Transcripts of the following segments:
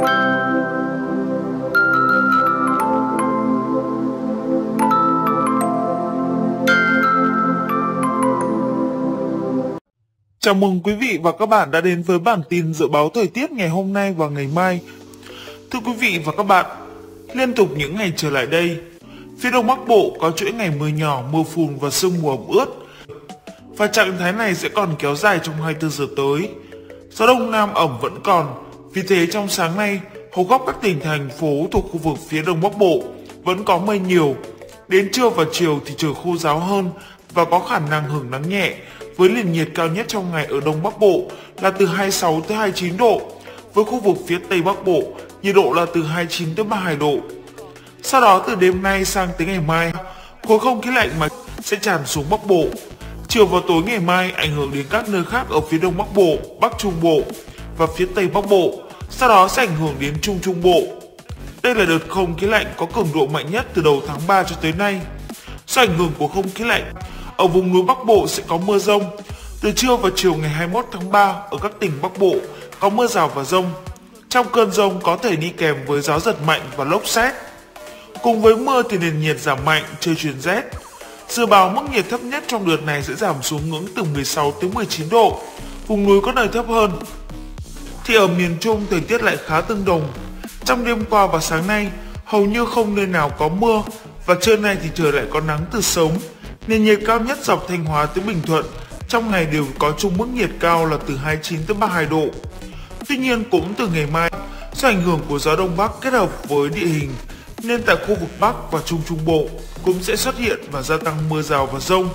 Chào mừng quý vị và các bạn đã đến với bản tin dự báo thời tiết ngày hôm nay và ngày mai. Thưa quý vị và các bạn, liên tục những ngày trở lại đây, phía đông bắc bộ có chuỗi ngày mưa nhỏ, mưa phùn và sương mù ẩm ướt. Và trạng thái này sẽ còn kéo dài trong 24 giờ tới. Gió đông nam ẩm vẫn còn, vì thế trong sáng nay, hầu khắp các tỉnh thành phố thuộc khu vực phía đông bắc bộ vẫn có mây nhiều. Đến trưa và chiều thì trời khô ráo hơn và có khả năng hưởng nắng nhẹ, với nền nhiệt cao nhất trong ngày ở Đông Bắc Bộ là từ 26 tới 29 độ, với khu vực phía Tây Bắc Bộ nhiệt độ là từ 29 tới 32 độ. Sau đó từ đêm nay sang tới ngày mai, khối không khí lạnh mà sẽ tràn xuống Bắc Bộ. Chiều và tối ngày mai ảnh hưởng đến các nơi khác ở phía Đông Bắc Bộ, Bắc Trung Bộ và phía Tây Bắc Bộ, sau đó sẽ ảnh hưởng đến Trung Trung Bộ. Đây là đợt không khí lạnh có cường độ mạnh nhất từ đầu tháng 3 cho tới nay. Do ảnh hưởng của không khí lạnh, ở vùng núi Bắc Bộ sẽ có mưa rông. Từ trưa và chiều ngày 21 tháng 3 ở các tỉnh Bắc Bộ có mưa rào và rông. Trong cơn rông có thể đi kèm với gió giật mạnh và lốc xét. Cùng với mưa thì nền nhiệt giảm mạnh, trời chuyển rét. Dự báo mức nhiệt thấp nhất trong đợt này sẽ giảm xuống ngưỡng từ 16 tới 19 độ, vùng núi có nơi thấp hơn. Thì ở miền Trung thời tiết lại khá tương đồng. Trong đêm qua và sáng nay, hầu như không nơi nào có mưa và trưa nay thì trời lại có nắng từ sớm. Nền nhiệt cao nhất dọc Thanh Hóa tới Bình Thuận trong ngày đều có chung mức nhiệt cao là từ 29 tới 32 độ. Tuy nhiên cũng từ ngày mai, do ảnh hưởng của gió đông bắc kết hợp với địa hình nên tại khu vực Bắc và Trung Trung Bộ cũng sẽ xuất hiện và gia tăng mưa rào và rông.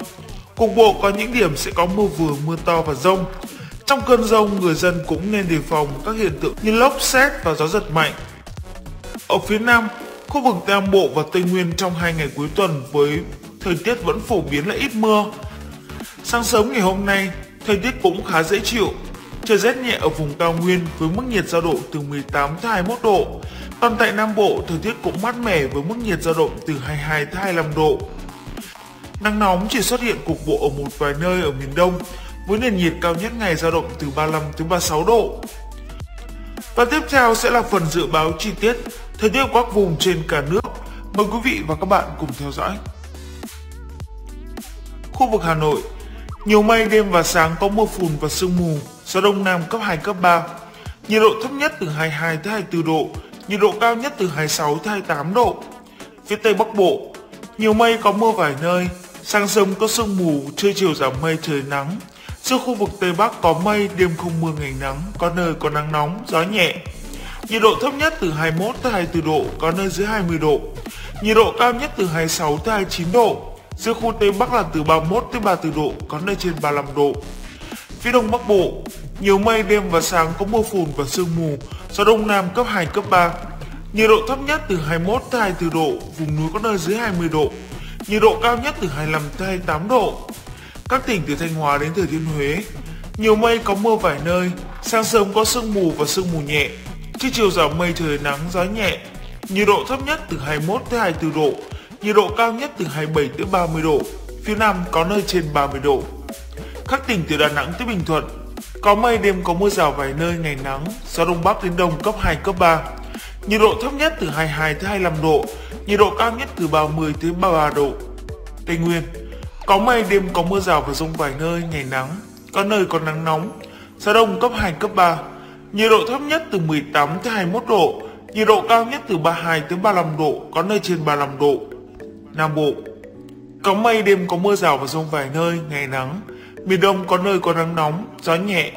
Cục bộ có những điểm sẽ có mưa vừa mưa to và rông. Trong cơn rông, người dân cũng nên đề phòng các hiện tượng như lốc xét và gió giật mạnh. Ở phía Nam, khu vực Nam Bộ và Tây Nguyên trong hai ngày cuối tuần với thời tiết vẫn phổ biến là ít mưa. Sáng sớm ngày hôm nay, thời tiết cũng khá dễ chịu. Trời rét nhẹ ở vùng cao nguyên với mức nhiệt dao động từ 18 tới 21 độ. Còn tại Nam Bộ, thời tiết cũng mát mẻ với mức nhiệt dao động từ 22 tới 25 độ. Nắng nóng chỉ xuất hiện cục bộ ở một vài nơi ở miền Đông với nền nhiệt cao nhất ngày dao động từ 35 đến 36 độ. Và tiếp theo sẽ là phần dự báo chi tiết thời tiết các vùng trên cả nước. Mời quý vị và các bạn cùng theo dõi. Khu vực Hà Nội, nhiều mây đêm và sáng có mưa phùn và sương mù, gió đông nam cấp 2, cấp 3. Nhiệt độ thấp nhất từ 22 tới 24 độ, nhiệt độ cao nhất từ 26 tới 28 độ. Phía Tây Bắc Bộ, nhiều mây có mưa vài nơi, sáng sớm có sương mù, trưa chiều giảm mây trời nắng. Riêng khu vực Tây Bắc có mây, đêm không mưa ngày nắng, có nơi có nắng nóng, gió nhẹ. Nhiệt độ thấp nhất từ 21 tới 24 độ, có nơi dưới 20 độ. Nhiệt độ cao nhất từ 26 tới 29 độ. Riêng khu Tây Bắc là từ 31 tới 34 độ, có nơi trên 35 độ. Phía Đông Bắc Bộ, nhiều mây đêm và sáng có mưa phùn và sương mù, gió Đông Nam cấp 2, cấp 3. Nhiệt độ thấp nhất từ 21 tới 24 độ, vùng núi có nơi dưới 20 độ. Nhiệt độ cao nhất từ 25 tới 28 độ. Các tỉnh từ Thanh Hóa đến Thừa Thiên Huế, nhiều mây có mưa vài nơi, sáng sớm có sương mù và sương mù nhẹ. Trưa chiều giảm mây trời nắng, gió nhẹ. Nhiệt độ thấp nhất từ 21 tới 24 độ, nhiệt độ cao nhất từ 27 tới 30 độ, phía Nam có nơi trên 30 độ. Các tỉnh từ Đà Nẵng tới Bình Thuận, có mây đêm có mưa rào vài nơi ngày nắng, gió đông bắc đến đông cấp 2 cấp 3. Nhiệt độ thấp nhất từ 22 tới 25 độ, nhiệt độ cao nhất từ 30 tới 33 độ. Tây Nguyên, có mây đêm có mưa rào và rông vài nơi ngày nắng, có nơi có nắng nóng, gió đông cấp 2 cấp 3. Nhiệt độ thấp nhất từ 18 tới 21 độ, nhiệt độ cao nhất từ 32 tới 35 độ, có nơi trên 35 độ. Nam Bộ Có mây đêm có mưa rào và rông vài nơi, ngày nắng. Miền Đông có nơi có nắng nóng, gió nhẹ.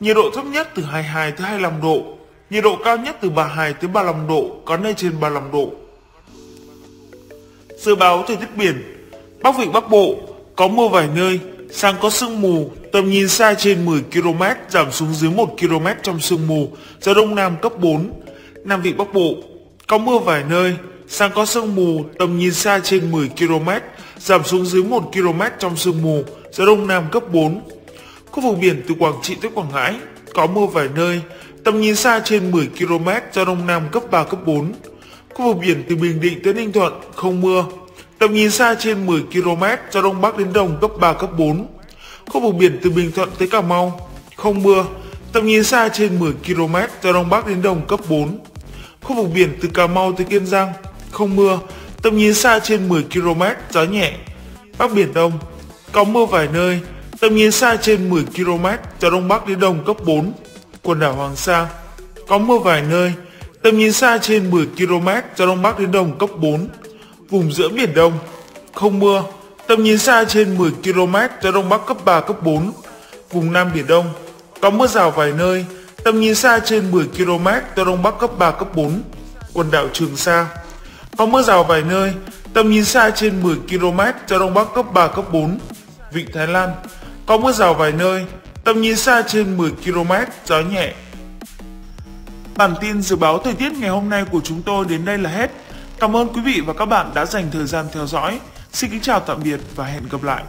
Nhiệt độ thấp nhất từ 22 tới 25 độ. Nhiệt độ cao nhất từ 32 tới 35 độ, có nơi trên 35 độ. Dự báo thời tiết biển Bắc Vịnh Bắc Bộ có mưa vài nơi, sáng có sương mù, tầm nhìn xa trên 10 km, giảm xuống dưới 1 km trong sương mù, gió Đông Nam cấp 4. Nam Vịnh Bắc Bộ có mưa vài nơi, sáng có sương mù, tầm nhìn xa trên 10 km, giảm xuống dưới 1 km trong sương mù, gió đông nam cấp 4. Khu vực biển từ Quảng Trị tới Quảng Ngãi có mưa vài nơi, tầm nhìn xa trên 10 km, gió đông nam cấp 3 cấp 4. Khu vực biển từ Bình Định tới Ninh Thuận không mưa, tầm nhìn xa trên 10 km, gió đông bắc đến đông cấp 3 cấp 4. Khu vực biển từ Bình Thuận tới Cà Mau không mưa, tầm nhìn xa trên 10 km, gió đông bắc đến đông cấp 4. Khu vực biển từ Cà Mau tới Kiên Giang, không mưa, tầm nhìn xa trên 10 km, gió nhẹ. Bắc Biển Đông, có mưa vài nơi, tầm nhìn xa trên 10 km, gió Đông Bắc đến Đông cấp 4. Quần đảo Hoàng Sa, có mưa vài nơi, tầm nhìn xa trên 10 km, gió Đông Bắc đến Đông cấp 4. Vùng giữa Biển Đông, không mưa, tầm nhìn xa trên 10 km, gió Đông Bắc cấp 3, cấp 4. Vùng Nam Biển Đông, có mưa rào vài nơi, tầm nhìn xa trên 10 km, gió Đông Bắc cấp 3, cấp 4. Quần đảo Trường Sa, có mưa rào vài nơi, tầm nhìn xa trên 10 km, gió Đông Bắc cấp 3, cấp 4. Vịnh Thái Lan, có mưa rào vài nơi, tầm nhìn xa trên 10 km, gió nhẹ. Bản tin dự báo thời tiết ngày hôm nay của chúng tôi đến đây là hết. Cảm ơn quý vị và các bạn đã dành thời gian theo dõi. Xin kính chào tạm biệt và hẹn gặp lại.